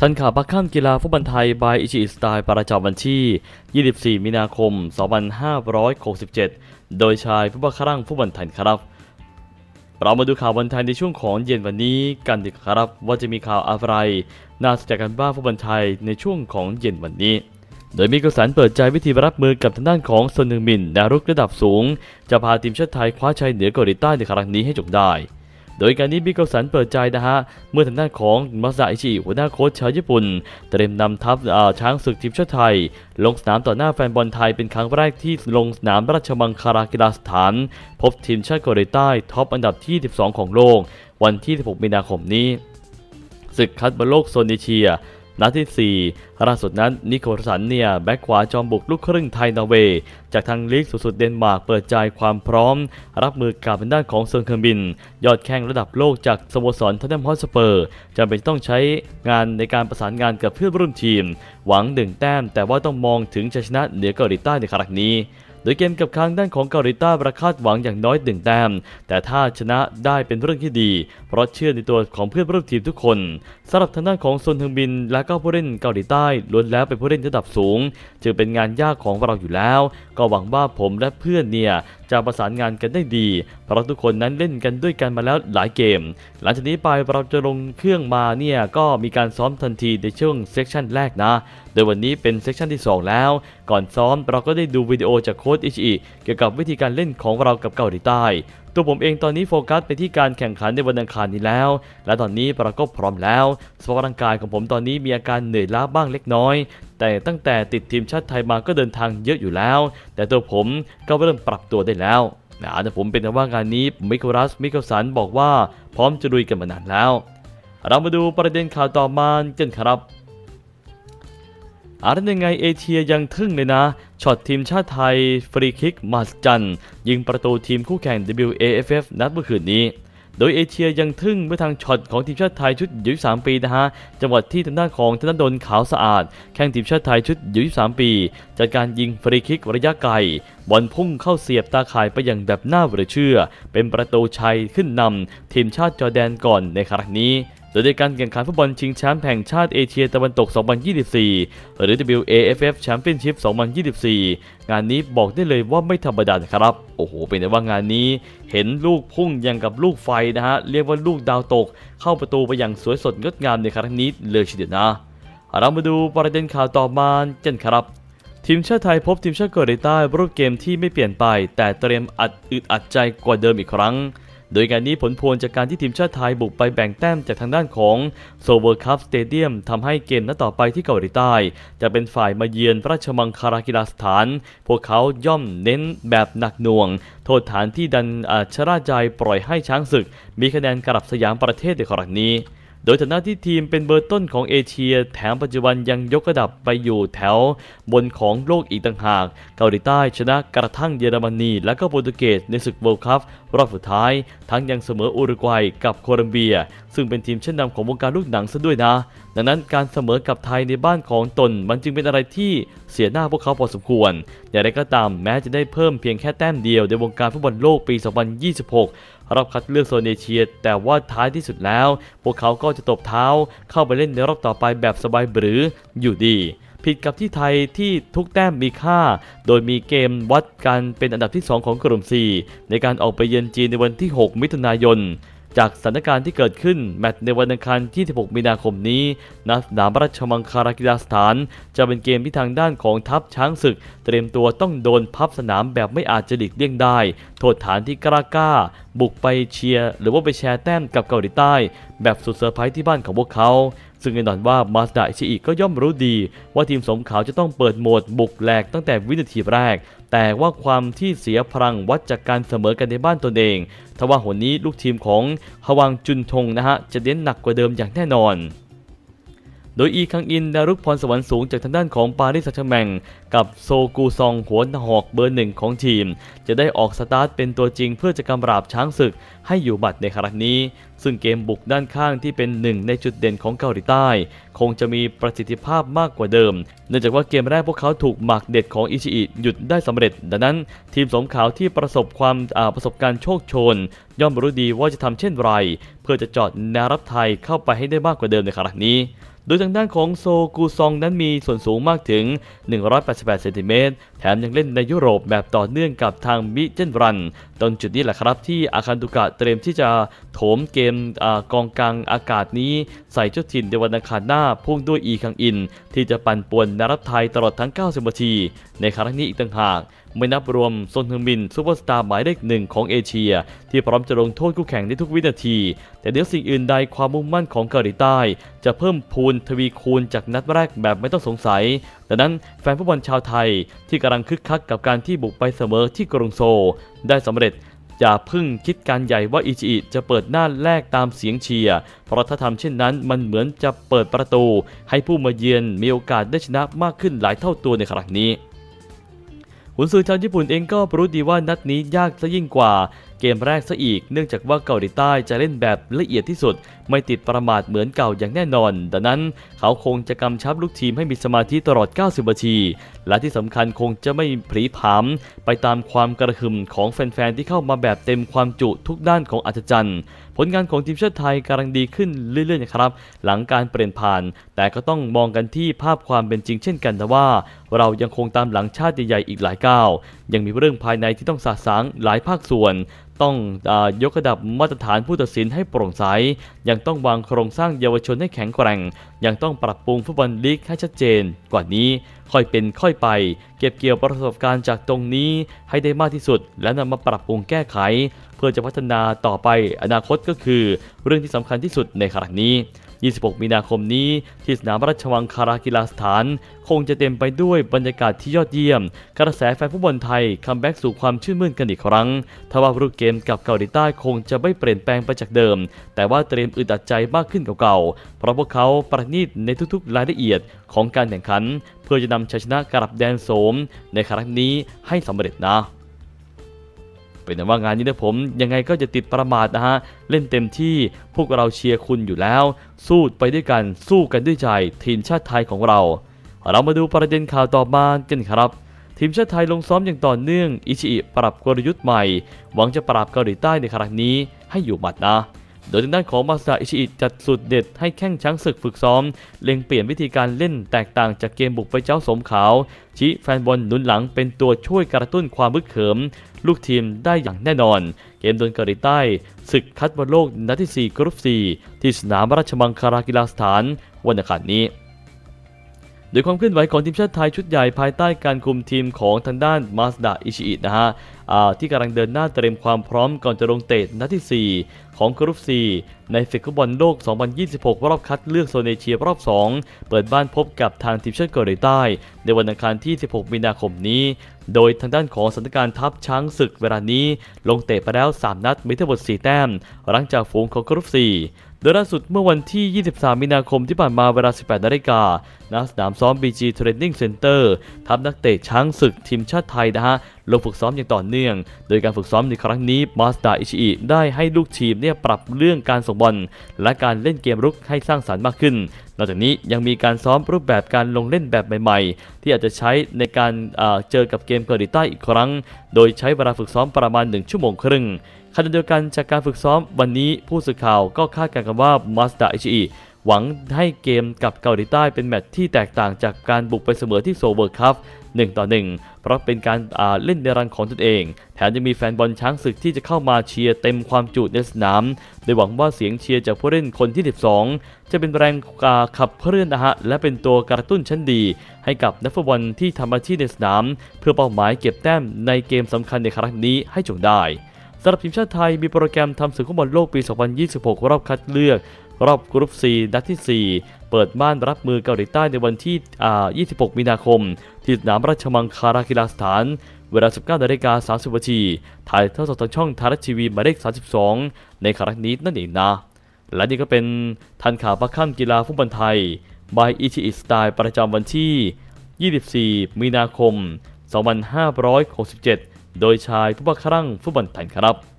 ทันข่าวพักข้ามกีฬาฟุตบอลไทยบายอิชิอิสไตล์ประจำวันที่ 24 มีนาคม 2567 โดยชายผู้บังคับร่างฟุตบอลไทยครับ เรามาดูข่าวบอลไทยในช่วงของเย็นวันนี้กันดีกว่าครับ ว่าจะมีข่าวอะไร น่าสนใจกันบ้างฟุตบอลไทยในช่วงของเย็นวันนี้ โดยมีกระสันเปิดใจวิธีรับมือกับทางด้านของซนฮึงมินดารุกระดับสูง จะพาทีมชาติไทยคว้าชัยเหนือเกาหลีใต้ในครั้งนี้ให้จบได้ โดยการนี้มิคเคลสันเปิดใจนะฮะเมื่อทางด้านของมาซาอิชิหัวหน้าโค้ชชาวญี่ปุ่น เตรียมนำทัพช้างศึกทีมชาติไทย ลงสนามต่อหน้าแฟนบอลไทยเป็นครั้งแรกที่ลงสนามราชมังคลากีฬาสถาน พบทีมชาติเกาหลีใต้ท็อปอันดับที่ 12 ของโลก วันที่ 16 มีนาคมนี้ศึกคัดบอลโลกโซนเอเชีย นัดที่ 4 ล่าสุดนั้นมิคเคลสันเนี่ยแบ็กขวาจอมบุกลูกครึ่งไทยนอร์เวย์จากทางลีกสูงสุดเดนมาร์กเปิดใจความพร้อม รับมือกับทางด้านของเซิงเคิร์บิน ยอดแข้งระดับโลกจากสโมสรท็อตแนมฮอตสเปอร์จำเป็นต้องใช้งานในการประสานงานกับเพื่อนร่วมทีม หวังหนึ่งแต้มแต่ว่าต้องมองถึงชัยชนะเหนือเกาหลีใต้ในครั้งนี้ โดยเกมกับทางด้านของเกาหลีใต้ก็คาดหวังอย่างน้อยหนึ่งแต้ม แต่ถ้าชนะได้เป็นเรื่องที่ดี เพราะเชื่อในตัวของเพื่อนร่วมทีมทุกคนสำหรับทางด้านของซนฮึงมิน และก็ผู้เล่นเกาหลีใต้ล้วนแล้วเป็นผู้เล่นระดับสูง จึงเป็นงานยากของเราอยู่แล้ว ก็หวังว่าผมและเพื่อนเนี่ย จะประสานงานกันได้ดี เพราะทุกคนนั้นเล่นกันด้วยกันมาแล้วหลายเกม หลังจากนี้ไปเราจะลงเครื่องมาเนี่ยก็มีการซ้อมทันทีในช่วง session แรกนะ โดยวันนี้เป็น session ที่ 2 แล้ว ก่อนซ้อมเราก็ได้ดูวิดีโอจากโค้ชอิชิอิเกี่ยวกับวิธีการเล่นของเรากับเกาหลีใต้ ตัวผมเองตอนนี้โฟกัสไปที่การแข่งขันในวันอังคารนี้แล้ว และตอนนี้เราก็พร้อมแล้วสภาพร่างกายของผมตอนนี้มีอาการเหนื่อยล้าบ้างเล็กน้อย แต่ตั้งแต่ติดทีมชาติไทยมาก็เดินทางเยอะอยู่แล้ว แต่ตัวผมก็เริ่มปรับตัวได้แล้วนะแต่ผมเป็นแต่ว่างานนี้มิโคลัสมิเคลสันบอกว่าพร้อมจะลุยกันมานานแล้ว เรามาดูประเด็นข่าวต่อมากันครับ อะไรยังไงเอเชียยังทึ่งเลยนะ ช็อตทีมชาติไทย ฟรีคิกมาสจันยิงประตูทีมคู่แข่ง WAFF นัดเมื่อคืนนี้ โดยเอเชียยังทึ่งเมื่อทางช็อตของทีมชาติไทยชุดยู 23 ปีนะฮะ จังหวัดที่ทางด้านของธนดลขาวสะอาด แข้งทีมชาติไทยชุดยู 23 ปีจากการยิงฟรีคิกระยะไกลบอลพุ่งเข้าเสียบตาข่ายไปอย่างแบบน่าเหลือเชื่อ เป็นประตูชัยขึ้นนำทีมชาติจอร์แดนก่อนในครั้งนี้ โดยในการแข่งขันฟุตบอลชิงแชมป์แห่งชาติเอเชียตะวันตก 2024 หรือ WAFF Championship 2024 งานนี้บอกได้เลยว่าไม่ธรรมดานะครับ โอ้โห เป็นแต่ว่างานนี้เห็นลูกพุ่งยังกับลูกไฟนะฮะ เรียกว่าลูกดาวตก เข้าประตูไปอย่างสวยสดงดงามในครั้งนี้เลยทีเดียวนะเรามาดูประเด็นข่าวต่อมากันครับทีมชาติไทยพบทีมชาติเกาหลีใต้รูปเกมที่ไม่เปลี่ยนไป แต่เตรียมอัดอึดอัดใจกว่าเดิมอีกครั้ง โดยการนี้ผลพวงจากการที่ทีมชาติไทยบุกไปแบ่งแต้มจากทางด้านของโซลเวิลด์คัพสเตเดียมทำให้เกมนัดต่อไปที่เกาหลีใต้ จะเป็นฝ่ายมาเยือนราชมังคลากีฬาสถาน พวกเขาย่อมเน้นแบบหนักหน่วง โทษฐานที่ดันอาชราใจปล่อยให้ช้างศึก มีคะแนนกลับสยามประเทศในครั้งนี้โดยฐานะที่ทีมเป็นเบอร์ต้นของเอเชีย แถมปัจจุบันยังยกระดับไปอยู่แถวบนของโลกอีกต่างหาก เกาหลีใต้ชนะกระทั่งเยอรมนี และก็โปรตุเกสในศึกเวิลด์คัพ รอบสุดท้ายทั้งยังเสมออุรุกวัยกับโคลัมเบีย ซึ่งเป็นทีมชั้นนำของวงการลูกหนังซะด้วยนะ ดังนั้นการเสมอกับไทยในบ้านของตน มันจึงเป็นอะไรที่เสียหน้าพวกเขาพอสมควร อย่างไรก็ตามแม้จะได้เพิ่มเพียงแค่แต้มเดียวในวงการฟุตบอลโลกปี 2026 รอบคัดเลือกโซนเอเชีย แต่ว่าท้ายที่สุดแล้ว พวกเขาก็จะตบเท้าเข้าไปเล่นในรอบต่อไปแบบสบายหรืออยู่ดี ผิดกับที่ไทยที่ทุกแต้มมีค่า โดยมีเกมวัดกันเป็นอันดับที่ 2 ของกลุ่ม 4 ในการออกไปเยือนจีนในวันที่ 6 มิถุนายนจากสถานการณ์ที่เกิดขึ้น แมตช์ในวันอังคารที่ 16 มีนาคมนี้ณสนามราชมังคลากีฬาสถาน จะเป็นเกมที่ทางด้านของทัพช้างศึก เตรียมตัวต้องโดนพับสนามแบบไม่อาจจะหลีกเลี่ยงได้ โทษฐานที่กล้ากล้า บุกไปเชียร์ หรือว่าไปแชร์แต้มกับเกาหลีใต้ แบบสุดเซอร์ไพรส์ที่บ้านของพวกเขา ซึ่งแน่นอนว่ามาซาทาดะ อิชิอิก็ย่อมรู้ดี ว่าทีมโสมขาวจะต้องเปิดโหมดบุกแหลกตั้งแต่วินาทีแรก แต่ว่าความที่เสียพลังวัตรจากการเสมอกันในบ้านตนเองทว่าหนนี้ลูกทีมของฮวังซุนฮงนะฮะจะเน้นหนักกว่าเดิมอย่างแน่นอน โดยอีคังอินดาวรุ่งพรสวรรค์สูงจากทางด้านของปารีสแซงต์แชร์กแมงกับโชกูซองหัวหอกเบอร์หนึ่งของทีม จะได้ออกสตาร์ทเป็นตัวจริงเพื่อจะกำราบช้างศึกให้อยู่หมัดในครั้งนี้ ซึ่งเกมบุกด้านข้างที่เป็นหนึ่งในจุดเด่นของเกาหลีใต้ คงจะมีประสิทธิภาพมากกว่าเดิม เนื่องจากว่าเกมแรกพวกเขาถูกหมัดเด็ดของอิชิอิหยุดได้สำเร็จ ดังนั้น ทีมสมขาวที่ประสบความประสบการณ์โชคโชน ย่อมรู้ดีว่าจะทำเช่นไร เพื่อจะจอดแนวรับไทยเข้าไปให้ได้มากกว่าเดิมในครั้งนี้ โดยทางด้านของโซกูซองนั้นมีส่วนสูงมากถึง 188 เซนติเมตร แถมยังเล่นในยุโรปแบบต่อเนื่องกับทางมิเจนรันตรงจุดนี้แหละครับที่อาคันตุกะเตรียมที่จะโถมเกมอกองกลางอากาศนี้ ใส่เจ้าถิ่นในวันอังคารหน้าพุ่งด้วยอีคังอิน ที่จะปั่นป่วนนรับไทยตลอดทั้ง 90 นาที ในครั้งนี้อีกต่างหาก ไม่นับรวมซนฮึงมินซูเปอร์สตาร์หมายเลขหนึ่งของเอเชีย ที่พร้อมจะลงโทษคู่แข่งในทุกวินาที แต่เหนือสิ่งอื่นใดความมุ่งมั่นของเกาหลีใต้ จะเพิ่มพูนทวีคูณจากนัดแรกแบบไม่ต้องสงสัย ดังนั้นแฟนฟุตบอลชาวไทยที่กำลังคึกคักกับการที่บุกไปเสมอที่กรุงโซลได้สำเร็จอย่าพึ่งคิดการใหญ่ว่าอิชิอิจะเปิดหน้าแลกตามเสียงเชียร์ เพราะถ้าทำเช่นนั้นมันเหมือนจะเปิดประตู ให้ผู้มาเยือนมีโอกาสได้ชนะมากขึ้นหลายเท่าตัวในครั้งนี้ หุนซือชาวญี่ปุ่นเองก็รู้ดีว่านัดนี้ยากซะยิ่งกว่า เกมแรกซะอีก เนื่องจากว่าเกาหลีใต้จะเล่นแบบละเอียดที่สุด ไม่ติดประมาทเหมือนเก่าอย่างแน่นอน ดังนั้นเขาคงจะกำชับลูกทีมให้มีสมาธิตลอด 90 นาที และที่สำคัญคงจะไม่ผลีผาม ไปตามความกระหึ่มของแฟนๆที่เข้ามาแบบเต็มความจุทุกด้านของอัศจรรย์ ผลงานของทีมชาติไทยกำลังดีขึ้นเรื่อยๆนะครับ หลังการเปลี่ยนผ่าน แต่ก็ต้องมองกันที่ภาพความเป็นจริงเช่นกันนะว่า เรายังคงตามหลังชาติใหญ่ๆอีกหลายก้าว ยังมีเรื่องภายในที่ต้องสะสางหลายภาคส่วนต้องอยกระดับมาตรฐานผู้ตัดสินให้โปร่งใส ยังต้องวางโครงสร้างเยาวชนให้แข็งแกร่ง ยังต้องปรับปรุงฟุตบอลลีกให้ชัดเจน กว่านี้ค่อยเป็นค่อยไป เก็บเกี่ยวประสบการณ์จากตรงนี้ให้ได้มากที่สุด และนำมาปรับปรุงแก้ไข เพื่อจะพัฒนาต่อไปอนาคตก็คือ เรื่องที่สำคัญที่สุดในขณะนี้ 26 มีนาคมนี้ที่สนามราชมังคลากีฬาสถาน คงจะเต็มไปด้วยบรรยากาศที่ยอดเยี่ยม กระแสแฟนฟุตบอลไทย comeback สู่ความชื่นมื่นกันอีกครั้งทว่ารูปเกมกับเกาหลีใต้คงจะไม่เปลี่ยนแปลงไปจากเดิม แต่ว่าเตรียมอึดอัดใจมากขึ้นกว่าเก่า เพราะพวกเขาประณีตในทุกๆ รายละเอียดของการแข่งขัน เพื่อจะนำชัยชนะกลับแดนโสมในครั้งนี้ให้สำเร็จนะ เป็นว่างานนี้นะผมยังไงก็จะติดประมาทนะฮะ เล่นเต็มที่พวกเราเชียร์คุณอยู่แล้ว สู้ไปด้วยกันสู้กันด้วยใจทีมชาติไทยของเรา เรามาดูประเด็นข่าวต่อมากันครับทีมชาติไทยลงซ้อมอย่างต่อเนื่อง อิชิอิปรับกลยุทธ์ใหม่ หวังจะปราบเกาหลีใต้ในครั้งนี้ให้อยู่หมัดนะ โดยทางด้านของมาซาอิชิอิจัดสุดเด็ดให้แข้งช้างศึกฝึกซ้อม เล็งเปลี่ยนวิธีการเล่นแตกต่างจากเกมบุกไปเจ๊าโสมขาว ชี้แฟนบอลหนุนหลังเป็นตัวช่วยกระตุ้นความฮึกเหิม ลูกทีมได้อย่างแน่นอน เกมดวลเกาหลีใต้ศึกคัดบอลโลกนัดที่ 4 กรุ๊ป 4 ที่สนามราชมังคลากีฬาสถานวันอังคารนี้ โดยความเคลื่อนไหวของทีมชาติไทยชุดใหญ่ภายใต้การคุมทีมของทางด้านมาซาทาดะ อิชิอินะฮะที่กำลังเดินหน้าเตรียมความพร้อมก่อนจะลงเตะนัดที่ 4 ของกรุ๊ป 4 ในศึกฟุตบอลโลก 2026 รอบคัดเลือกโซนเอเชียรอบ 2 เปิดบ้านพบกับทางทีมชาติเกาหลีใต้ ในวันอังคารที่ 16 มีนาคมนี้ โดยทางด้านของสถานการณ์ทัพช้างศึกเวลานี้ ลงเตะไปแล้ว 3 นัดมีทั้งหมด 4 แต้มหลังจากฝูงของกรุ๊ป 4 ดยล่าสุดเมื่อวันที่ 23 มีนาคมที่ผ่านมาเวลา 18 นาฬิกาณสนามซ้อม BG Training Center ทัพนักเตะช้างศึกทีมชาติไทยนะฮะ ลงฝึกซ้อมอย่างต่อเนื่อง โดยการฝึกซ้อมในครั้งนี้มาซาทาดะ อิชิอิได้ให้ลูกทีมเนี่ยปรับเรื่องการส่งบอลและการเล่นเกมรุกให้สร้างสรรค์มากขึ้น นอกจากนี้ยังมีการซ้อมรูปแบบการลงเล่นแบบใหม่ๆ ที่อาจจะใช้ในการเจอกับเกมเกาหลีใต้อีกครั้ง โดยใช้เวลาฝึกซ้อมประมาณ 1 ชั่วโมงครึ่ง ขณะเดียวกันจากการฝึกซ้อมวันนี้ผู้สื่อข่าวก็คาดการณ์กันว่ามาซาทาดะ อิชิอิหวังให้เกมกับเกาหลีใต้เป็นแมตช์ที่แตกต่างจากการบุกไปเสมอที่โซลเวิลด์คัพ1ต่อ 1 เพราะเป็นการเล่นในรังของตนเอง แถมยังมีแฟนบอลช้างศึกที่จะเข้ามาเชียร์เต็มความจุในสนาม โดยหวังว่าเสียงเชียร์จากผู้เล่นคนที่ 12 จะเป็นแรงขับเคลื่อนนะฮะ และเป็นตัวกระตุ้นชั้นดี ให้กับนักฟุตบอลที่ทำอาชีพในสนาม เพื่อเป้าหมายเก็บแต้มในเกมสำคัญในครั้งนี้ให้จงได้ สำหรับทีมชาติไทยมีโปรแกรมทำศึกฟุตบอลโลกปี 2026 รอบคัดเลือก รอบกรุ๊ป C นัดที่ 4 เปิดบ้านรับมือเกาหลีใต้ในวันที่ 26 มีนาคม ที่สนามราชมังคลากีฬาสถาน เวลา 19นาฬิกา30นาทีถ่ายทอดสดทางช่องทารัทีวีหมายเลข 32 ในครั้งนี้นั่นเองนะ และนี่ก็เป็นทันข่าวประค่ำกีฬาฟุตบอลไทย by e t สไตล์ประจำวันที่ 24 มีนาคม 2567 โดยชายผู้บังคับฟุตบอลไทยครับ